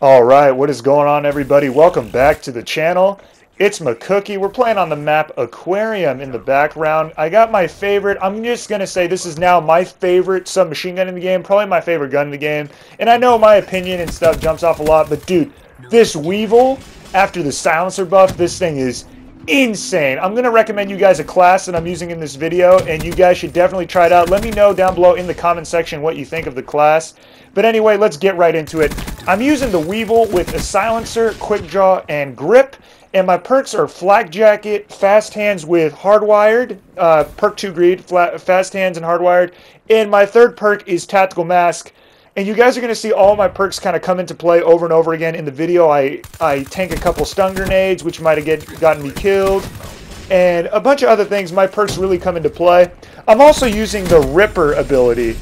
All right, what is going on, everybody? Welcome back to the channel. It's McKookie. We're playing on the map Aquarium in the background. I got my favorite. I'm just going to say this is now my favorite submachine gun in the game. Probably my favorite gun in the game. And I know my opinion and stuff jumps off a lot, but dude, this Weevil, after the silencer buff, this thing is insane. I'm going to recommend you guys a class that I'm using in this video, and you guys should definitely try it out. Let me know down below in the comment section what you think of the class. But anyway, let's get right into it. I'm using the Weevil with a silencer, quick draw, and grip. And my perks are Flak Jacket, Fast Hands with Hardwired, uh, Perk 2 Greed, Fast Hands and Hardwired. And my third perk is Tactical Mask. And you guys are going to see all my perks kind of come into play over and over again in the video. I, I tank a couple stun grenades, which might have get, gotten me killed. And a bunch of other things, my perks really come into play. I'm also using the Ripper ability,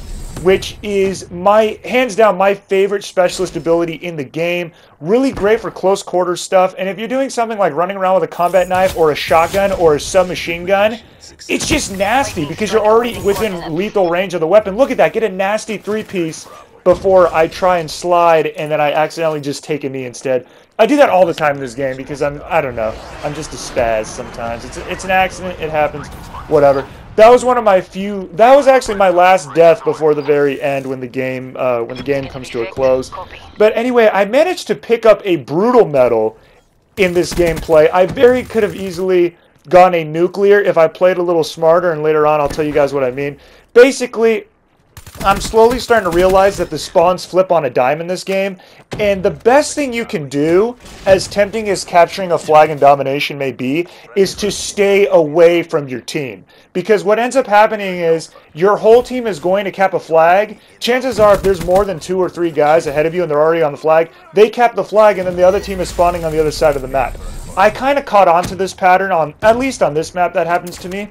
which is my hands down my favorite specialist ability in the game. Really great for close quarter stuff. And if you're doing something like running around with a combat knife or a shotgun or a submachine gun, it's just nasty because you're already within lethal range of the weapon. Look at that. Get a nasty three-piece before I try and slide and then I accidentally just take a knee instead. I do that all the time in this game because I'm, I don't know, I'm just a spaz sometimes. It's, it's an accident, it happens, whatever. That was one of my few, that was actually my last death before the very end when the game, uh, when the game comes to a close. But anyway, I managed to pick up a brutal medal in this gameplay. I very could have easily gone a nuclear if I played a little smarter, and later on I'll tell you guys what I mean. Basically, I'm slowly starting to realize that the spawns flip on a dime in this game, and the best thing you can do, as tempting as capturing a flag in domination may be, is to stay away from your team. Because what ends up happening is your whole team is going to cap a flag. Chances are, if there's more than two or three guys ahead of you and they're already on the flag, they cap the flag, and then the other team is spawning on the other side of the map. I kind of caught on to this pattern on, at least on this map that happens to me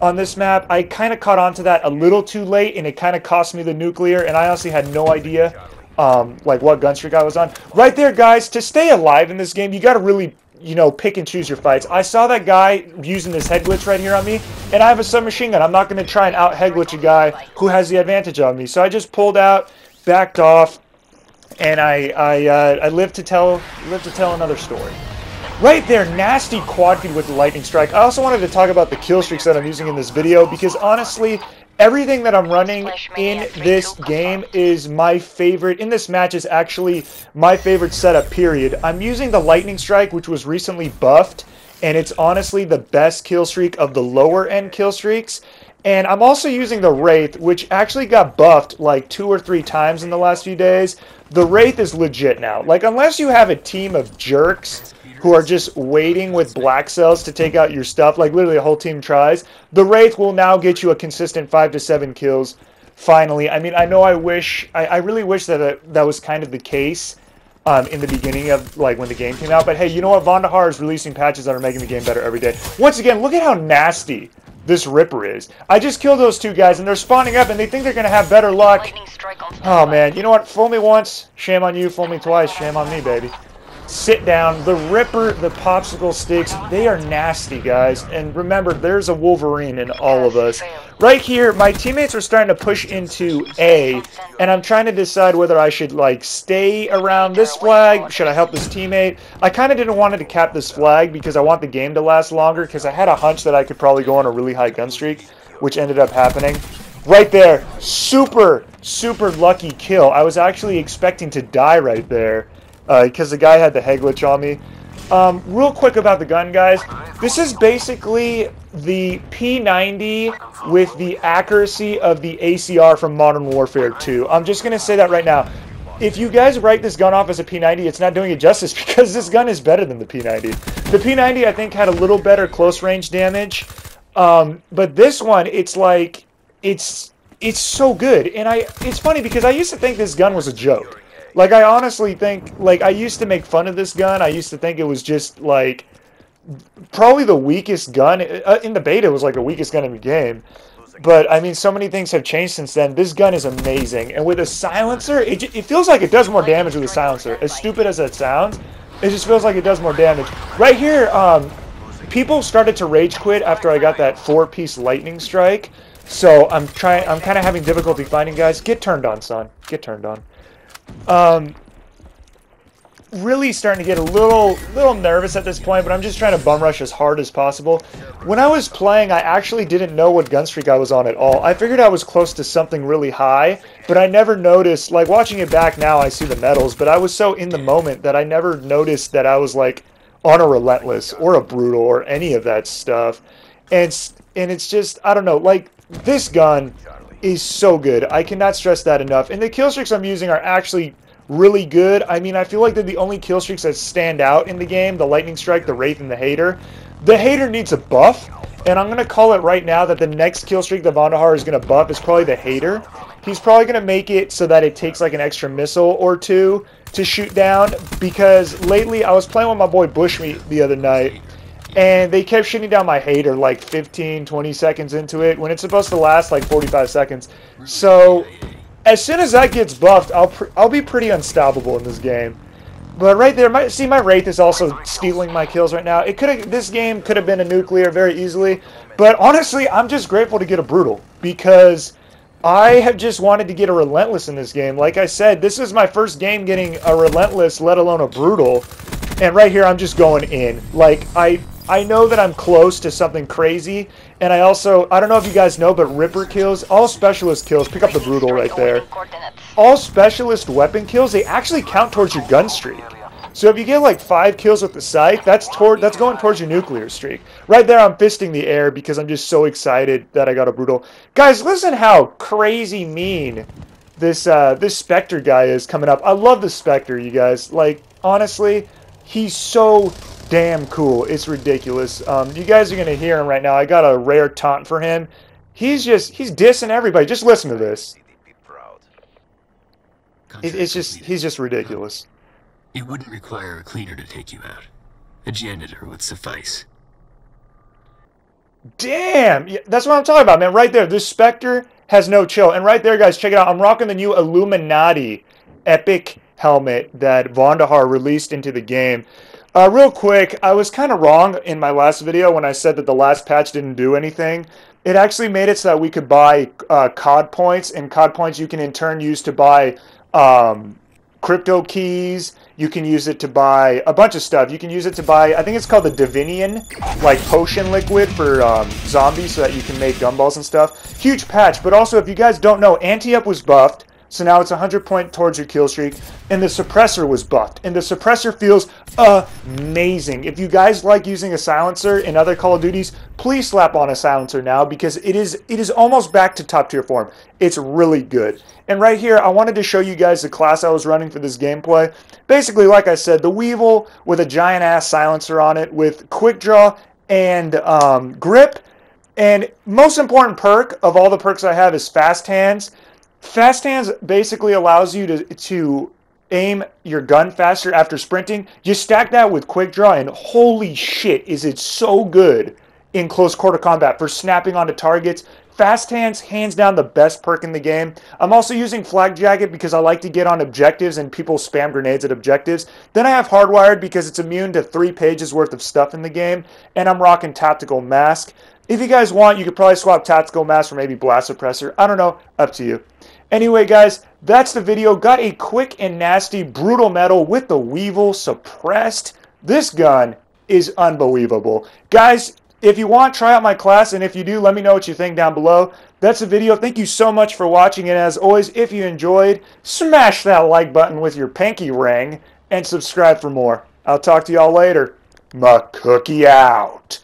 on this map. I kind of caught on to that a little too late, and it kind of cost me the nuclear, and I honestly had no idea um, like what gun streak I was on. Right there, guys, to stay alive in this game, you got to really, you know, pick and choose your fights. I saw that guy using this head glitch right here on me, and I have a submachine gun. I'm not going to try and out head glitch a guy who has the advantage on me. So I just pulled out, backed off, and I I, uh, I live to tell live to tell another story. Right there, nasty quad feed with lightning strike. I also wanted to talk about the kill streaks that I'm using in this video because honestly, everything that I'm running in this game is my favorite. In this match is actually my favorite setup, period. I'm using the lightning strike, which was recently buffed, and it's honestly the best kill streak of the lower end kill streaks. And I'm also using the Wraith, which actually got buffed like two or three times in the last few days. The Wraith is legit now. Like, unless you have a team of jerks who are just waiting with Blackcells to take out your stuff, like literally a whole team tries, the Wraith will now get you a consistent five to seven kills. Finally, I mean, I know I wish, I, I really wish that uh, that was kind of the case um, in the beginning of like when the game came out. But hey, you know what? Vonderhaar is releasing patches that are making the game better every day. Once again, look at how nasty this Ripper is. I just killed those two guys, and they're spawning up, and they think they're going to have better luck. Oh, man. You know what? Fool me once, shame on you. Fool me twice, shame on me, baby sit down. The Ripper, the popsicle sticks, they are nasty, guys. And remember, there's a Wolverine in all of us. Right here, my teammates are starting to push into A, and I'm trying to decide whether I should, like, stay around this flag. Should I help this teammate? I kind of didn't want to cap this flag because I want the game to last longer because I had a hunch that I could probably go on a really high gun streak, which ended up happening. Right there, super, super lucky kill. I was actually expecting to die right there because uh, the guy had the head glitch on me. Um, real quick about the gun, guys. This is basically the P90 with the accuracy of the ACR from Modern Warfare 2. I'm just going to say that right now. If you guys write this gun off as a P90, it's not doing it justice because this gun is better than the P90. The P90, I think, had a little better close range damage. Um, but this one, it's like, it's it's so good. And I, it's funny because I used to think this gun was a joke. Like, I honestly think, like, I used to make fun of this gun. I used to think it was just, like, probably the weakest gun. Uh, in the beta, it was, like, the weakest gun in the game. But, I mean, so many things have changed since then. This gun is amazing. And with a silencer, it, it feels like it does more damage with a silencer. As stupid as it sounds, it just feels like it does more damage. Right here, um, people started to rage quit after I got that four-piece lightning strike. So I'm trying. I'm kind of having difficulty finding guys. Get turned on, son. Get turned on. Um, really starting to get a little little nervous at this point, but I'm just trying to bum rush as hard as possible. When I was playing, I actually didn't know what gun streak I was on at all. I figured I was close to something really high, but I never noticed, like watching it back now, I see the medals, but I was so in the moment that I never noticed that I was like on a relentless or a brutal or any of that stuff. And and it's just I don't know, like this gun is so good. I cannot stress that enough. And the kill streaks I'm using are actually really good. I mean, I feel like they're the only kill streaks that stand out in the game, the Lightning Strike, the Wraith, and the Hater. The Hater needs a buff, and I'm going to call it right now that the next kill streak that Vonderhaar is going to buff is probably the Hater. He's probably going to make it so that it takes like an extra missile or two to shoot down, because lately I was playing with my boy Bushmeat the other night, and they kept shooting down my Hater like 15, 20 seconds into it, when it's supposed to last like 45 seconds. So as soon as that gets buffed, I'll I'll be pretty unstoppable in this game. But right there, my, see my Wraith is also stealing my kills right now. It could this game could have been a nuclear very easily, but honestly, I'm just grateful to get a brutal because I have just wanted to get a relentless in this game. Like I said, this is my first game getting a relentless, let alone a brutal. And right here, I'm just going in. Like I I know that I'm close to something crazy, and I also, I don't know if you guys know, but Ripper kills, all specialist kills, pick up the Brutal right there. All specialist weapon kills, they actually count towards your gun streak. So if you get like five kills with the sight, that's toward that's going towards your nuclear streak. Right there, I'm fisting the air because I'm just so excited that I got a brutal. Guys, listen how crazy mean this uh, this Spectre guy is coming up. I love the Spectre, you guys. Like honestly, he's so damn cool. It's ridiculous. Um, you guys are going to hear him right now. I got a rare taunt for him. He's just, he's dissing everybody. Just listen to this. It, it's just, he's just ridiculous. It wouldn't require a cleaner to take you out. A janitor would suffice. Damn! Yeah, that's what I'm talking about, man. Right there. This Spectre has no chill. And right there, guys, check it out. I'm rocking the new Illuminati Epic helmet that Vonderhaar released into the game. Uh, real quick, I was kind of wrong in my last video when I said that the last patch didn't do anything. It actually made it so that we could buy uh, COD points, and COD points you can in turn use to buy um, crypto keys. You can use it to buy a bunch of stuff. You can use it to buy, I think it's called the Divinium, like potion liquid for um, zombies so that you can make gumballs and stuff. Huge patch, but also if you guys don't know, Ante-Up was buffed. So now it's 100 point towards your kill streak. And the suppressor was buffed. And the suppressor feels amazing. If you guys like using a silencer in other Call of Duties, please slap on a silencer now because it is it is almost back to top tier form. It's really good. And right here, I wanted to show you guys the class I was running for this gameplay. Basically, like I said, the Weevil with a giant ass silencer on it with quick draw and um, grip. And most important perk of all the perks I have is fast hands. Fast hands basically allows you to, to aim your gun faster after sprinting. You stack that with quick draw, and holy shit, is it so good in close quarter combat for snapping onto targets. Fast hands, hands down the best perk in the game. I'm also using Flak Jacket because I like to get on objectives and people spam grenades at objectives. Then I have Hardwired because it's immune to three pages worth of stuff in the game. And I'm rocking Tactical Mask. If you guys want, you could probably swap Tactical Mask for maybe Blast Suppressor. I don't know. Up to you. Anyway, guys, that's the video. Got a quick and nasty brutal medal with the Weevil suppressed. This gun is unbelievable. Guys, if you want, try out my class, and if you do, let me know what you think down below. That's the video. Thank you so much for watching, and as always, if you enjoyed, smash that like button with your pinky ring, and subscribe for more. I'll talk to y'all later. McKookie out.